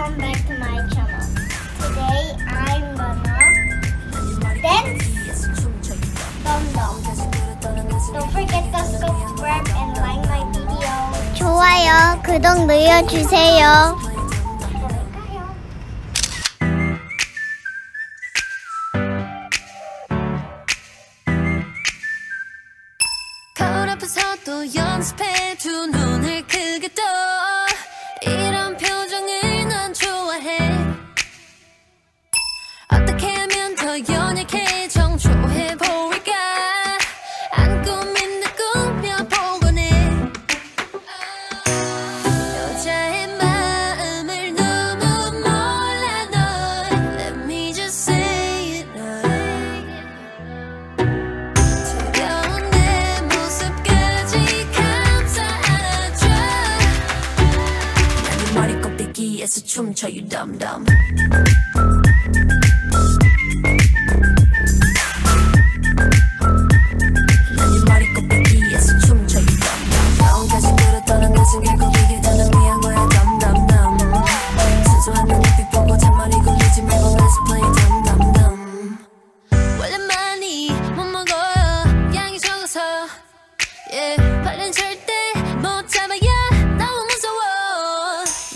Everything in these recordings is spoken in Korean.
welcome back to my channel. Today I'm gonna dance dum dum. Don't forget to subscribe and like my video. 좋아요, 구독 눌러주세요. 거울 앞에서도 연습해 두눈 꼭대기에서 춤춰 you dumb dumb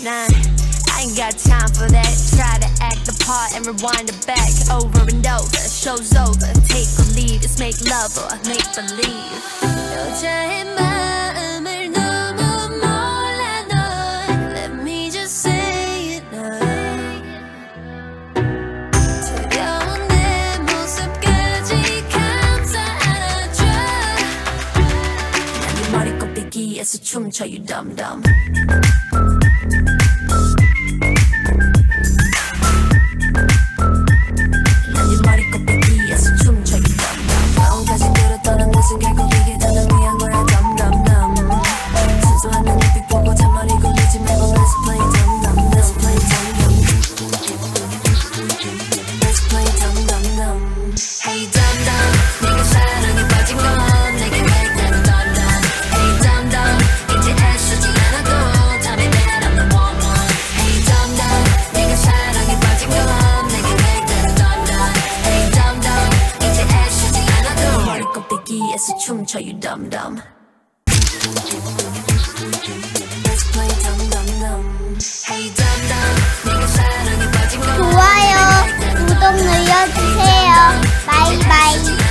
난 I ain't got time for that Try to act the part and rewind it back Over and over Show's over Take or leave It's make love or make believe 여자의 마음을 너무 몰라 널 Let me just say it now 차가운 내 모습까지 감싸 안아줘 난네 머리 꼭대기에서 춤춰 you dumb dumb 꼭대기에서 춤춰 you dum dum. Let's play dum dum dum. Hey dum dum, 네가 사랑에 빠진 건 좋아요, 구독 눌러주세요. 바이바이.